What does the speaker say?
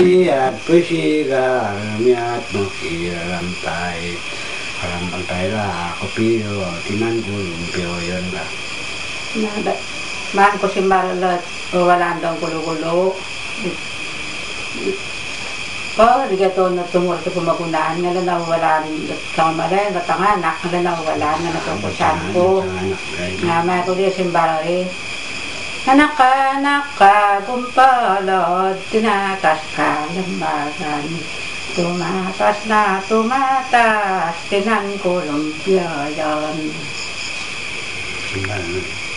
at pusiga miat makiraramtay Karambantay la kopiyo tinan ko lumpio yun la Nada. Man ko si Marlot, wala daw gulo-gulo. Oh, di ka to na tumulong sa pumagunaan nga na wala rin sa malay, natanganak, nga na wala na natutusan ko. Nga may ko di simbari. Anak ka, anak ka, kumpalod, tinatas ka, lambagan. Tumatas na, tumatas, tinan ko lumpia yan. Simbahan